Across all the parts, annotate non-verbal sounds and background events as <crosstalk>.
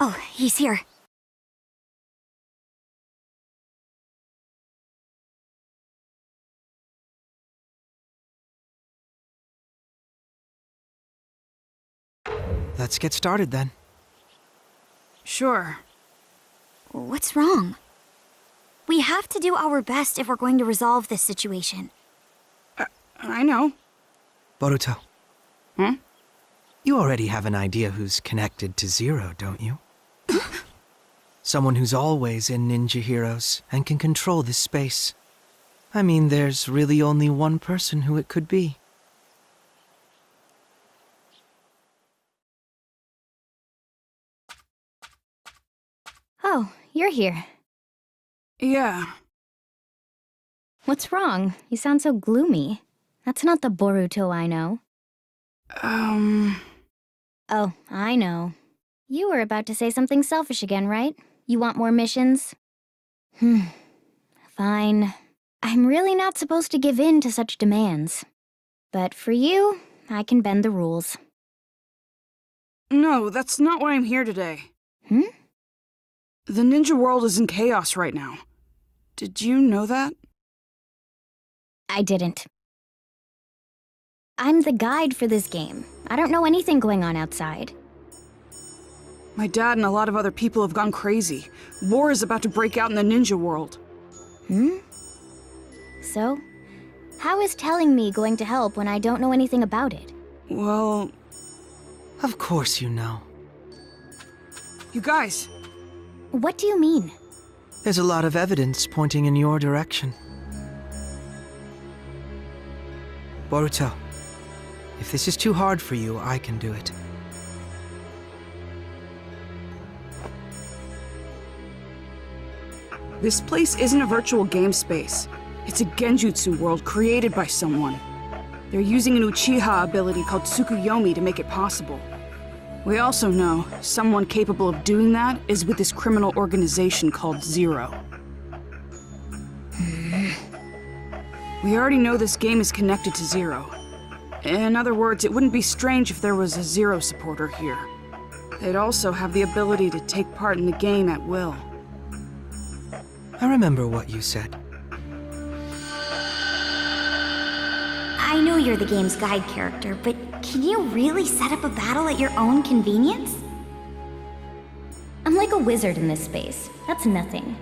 Oh, he's here. Let's get started then. Sure. What's wrong? We have to do our best if we're going to resolve this situation. I know. Boruto. Hmm? You already have an idea who's connected to Zero, don't you? Someone who's always in Ninja Heroes and can control this space. I mean, there's really only one person who it could be. Oh, you're here. Yeah. What's wrong? You sound so gloomy. That's not the Boruto I know. Um. Oh, I know. You were about to say something selfish again, right? You want more missions? Hmm. Fine. I'm really not supposed to give in to such demands. But for you, I can bend the rules. No, that's not why I'm here today. Hmm? The ninja world is in chaos right now. Did you know that? I didn't. I'm the guide for this game. I don't know anything going on outside. My dad and a lot of other people have gone crazy. War is about to break out in the ninja world. Hmm? So, how is telling me going to help when I don't know anything about it? Well, Of course you know. you guys, What do you mean? There's a lot of evidence pointing in your direction. Boruto, if this is too hard for you, I can do it. This place isn't a virtual game space. It's a genjutsu world created by someone. They're using an Uchiha ability called Tsukuyomi to make it possible. We also know someone capable of doing that is with this criminal organization called Zero. We already know this game is connected to Zero. In other words, it wouldn't be strange if there was a Zero supporter here. They'd also have the ability to take part in the game at will. I remember what you said. I know you're the game's guide character, but can you really set up a battle at your own convenience? I'm like a wizard in this space. That's nothing.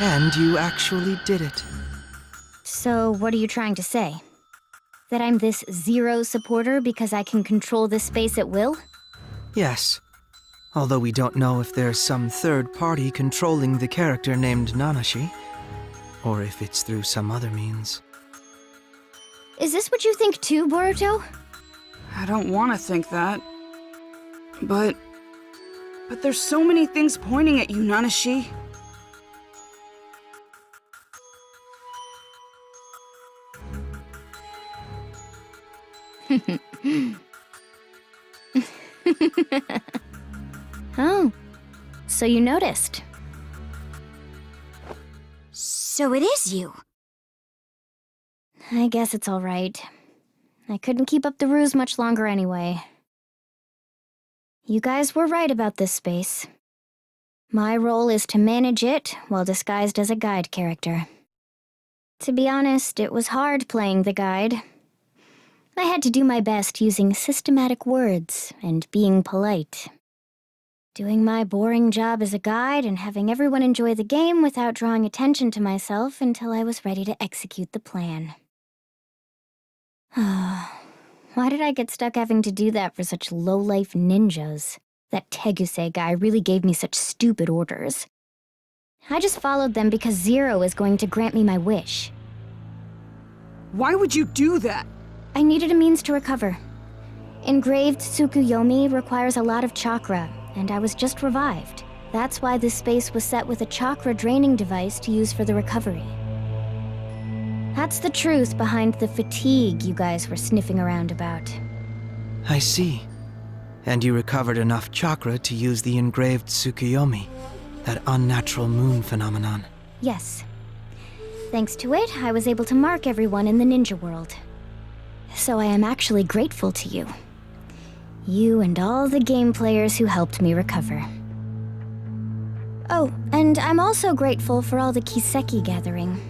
And you actually did it. So, what are you trying to say? That I'm this zero supporter because I can control this space at will? Yes. Although we don't know if there's some third party controlling the character named Nanashi, or if it's through some other means. Is this what you think too, Boruto? I don't want to think that. But. But there's so many things pointing at you, Nanashi. <laughs> Oh. So you noticed. So it is you. I guess it's alright. I couldn't keep up the ruse much longer anyway. You guys were right about this space. My role is to manage it while disguised as a guide character. To be honest, it was hard playing the guide. I had to do my best using systematic words and being polite. Doing my boring job as a guide and having everyone enjoy the game without drawing attention to myself until I was ready to execute the plan. <sighs> Why did I get stuck having to do that for such low-life ninjas? That Teguse guy really gave me such stupid orders. I just followed them because Zero is going to grant me my wish. Why would you do that? I needed a means to recover. Engraved Tsukuyomi requires a lot of chakra, and I was just revived. That's why this space was set with a chakra draining device to use for the recovery. That's the truth behind the fatigue you guys were sniffing around about. I see. And you recovered enough chakra to use the engraved Tsukuyomi, that unnatural moon phenomenon. Yes. Thanks to it, I was able to mark everyone in the ninja world. So I am actually grateful to you. You and all the game players who helped me recover. Oh, and I'm also grateful for all the Kiseki gathering.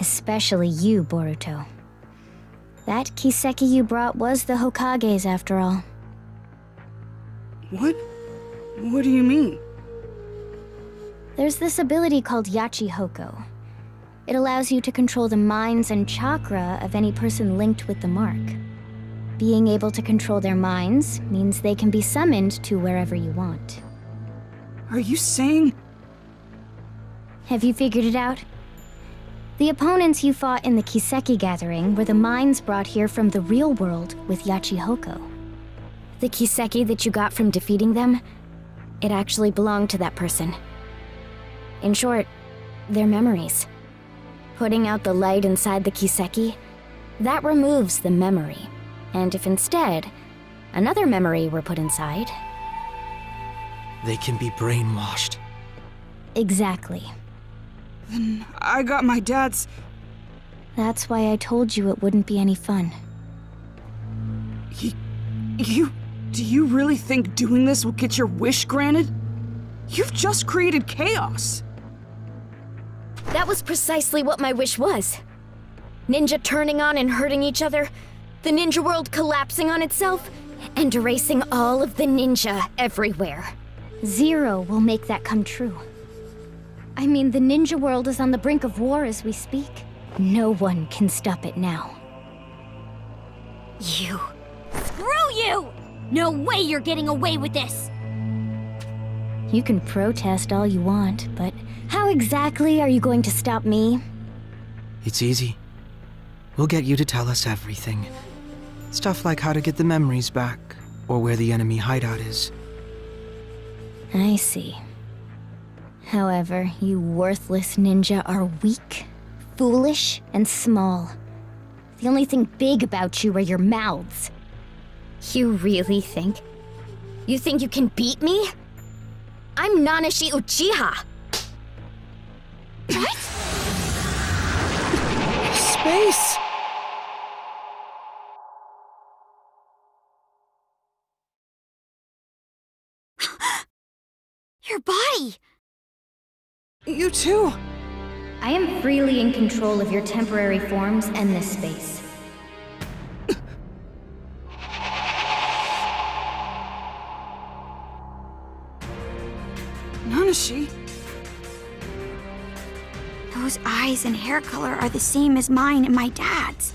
Especially you, Boruto. That Kiseki you brought was the Hokage's after all. What? What do you mean? There's this ability called Yachi Hoko. It allows you to control the minds and chakra of any person linked with the mark. Being able to control their minds means they can be summoned to wherever you want. Are you saying. Have you figured it out? The opponents you fought in the Kiseki gathering were the minds brought here from the real world with Yachi Hoko. The Kiseki that you got from defeating them, it actually belonged to that person. In short, their memories. Putting out the light inside the Kiseki, that removes the memory. And if instead, another memory were put inside... They can be brainwashed. Exactly. Then I got my dad's. That's why I told you it wouldn't be any fun. He. You. Do you really think doing this will get your wish granted? You've just created chaos. That was precisely what my wish was. Ninja turning on and hurting each other, the ninja world collapsing on itself, and erasing all of the ninja everywhere. Zero will make that come true. I mean, the ninja world is on the brink of war as we speak. No one can stop it now. You. Screw you! No way you're getting away with this! You can protest all you want, but how exactly are you going to stop me? It's easy. We'll get you to tell us everything. Stuff like how to get the memories back, or where the enemy hideout is. I see. However, you worthless ninja are weak, foolish, and small. The only thing big about you are your mouths. You really think? You think you can beat me? I'm Nanashi Uchiha! What? Space! Your body! You too! I am freely in control of your temporary forms and this space. <coughs> Nanashi? Those eyes and hair color are the same as mine and my dad's.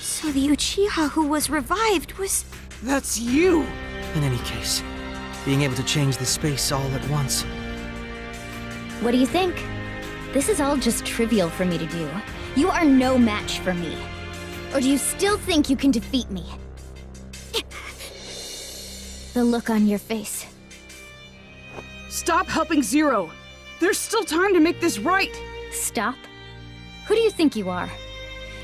So the Uchiha who was revived was. That's you! In any case, being able to change the space all at once. What do you think? This is all just trivial for me to do. You are no match for me. Or do you still think you can defeat me? <laughs> the look on your face. Stop helping Zero! There's still time to make this right! Stop? Who do you think you are?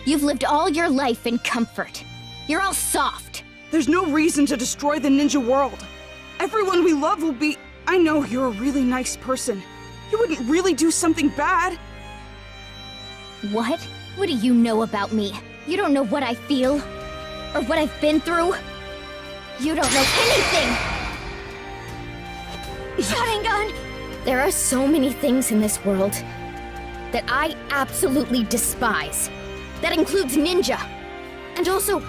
You've lived all your life in comfort. You're all soft. There's no reason to destroy the ninja world. Everyone we love will be. I know you're a really nice person. You wouldn't really do something bad. What? What do you know about me? You don't know what I feel? Or what I've been through? You don't know anything! Sharingan! There are so many things in this world that I absolutely despise. That includes ninja. And also,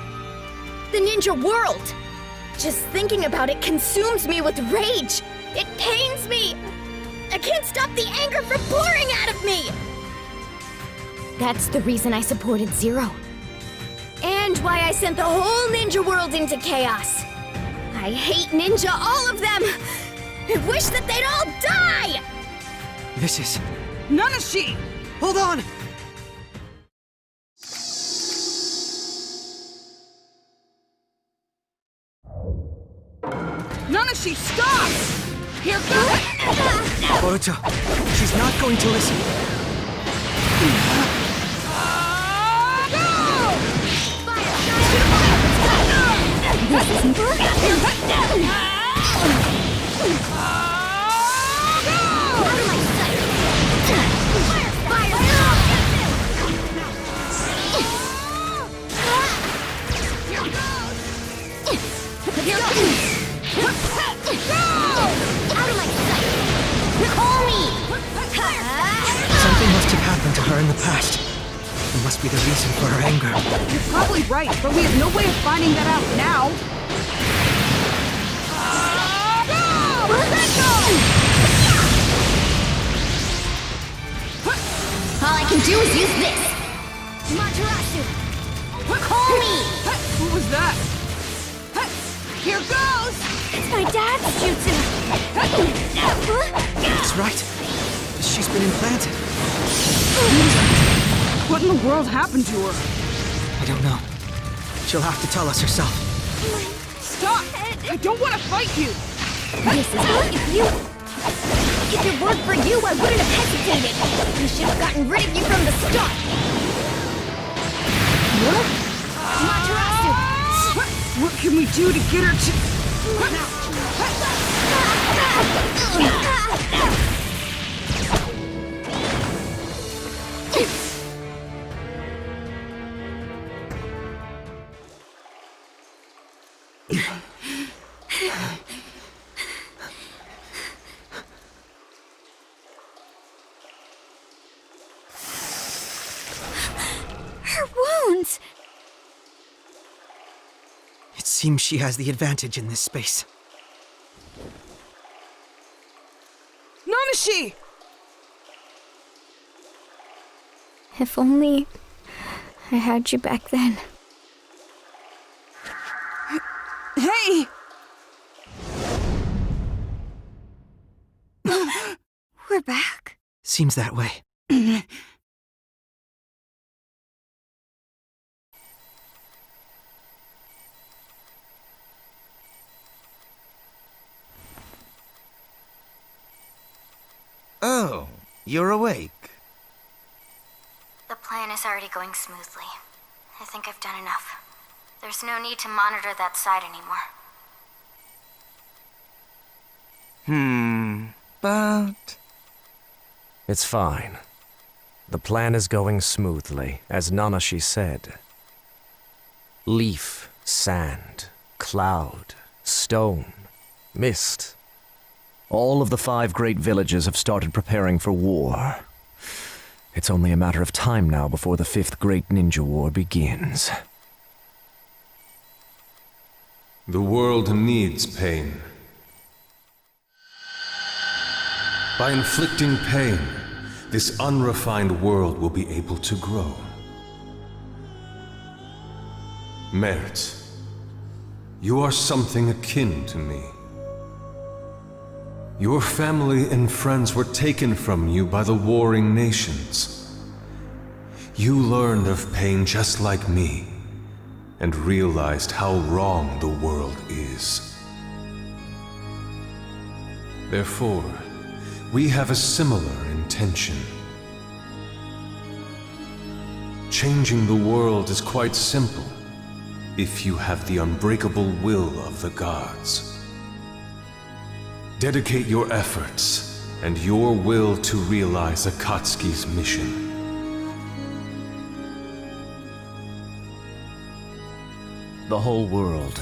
the ninja world. Just thinking about it consumes me with rage. It pains me. I can't stop the anger from pouring out of me. That's the reason I supported Zero. And why I sent the whole ninja world into chaos. I hate ninja, all of them. I wish that they'd all die! This is. Nanashi! Hold on! Boruto, she's not going to listen. Here must be the reason for her anger. You're probably right, but we have no way of finding that out now. All I can do is use this. Matarasu! Call me! What was that? Here goes! It's my dad's jutsu! That's right. She's been implanted. What in the world happened to her? I don't know. She'll have to tell us herself. Stop! I don't want to fight you! This is if you. If it weren't for you, I wouldn't have hesitated. We should have gotten rid of you from the start. Matarasu! What can we do to get her to... seems she has the advantage in this space. Nanashi! If only I had you back then. Hey! We're back. Seems that way. Oh, you're awake. Is already going smoothly. I think I've done enough. There's no need to monitor that side anymore. Hmm, but. It's fine. The plan is going smoothly, as Nanashi said. Leaf, sand, cloud, stone, mist. All of the five great villages have started preparing for war. It's only a matter of time now before the fifth great ninja war begins. The world needs pain. By inflicting pain, this unrefined world will be able to grow. Merit, you are something akin to me. Your family and friends were taken from you by the warring nations. You learned of pain just like me, and realized how wrong the world is. Therefore, we have a similar intention. Changing the world is quite simple if you have the unbreakable will of the gods. Dedicate your efforts and your will to realize Akatsuki's mission. The whole world,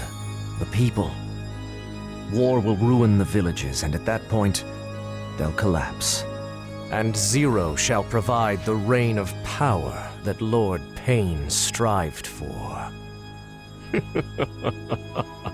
the people. War will ruin the villages, and at that point, they'll collapse. And Zero shall provide the reign of power that Lord Pain strived for. <laughs>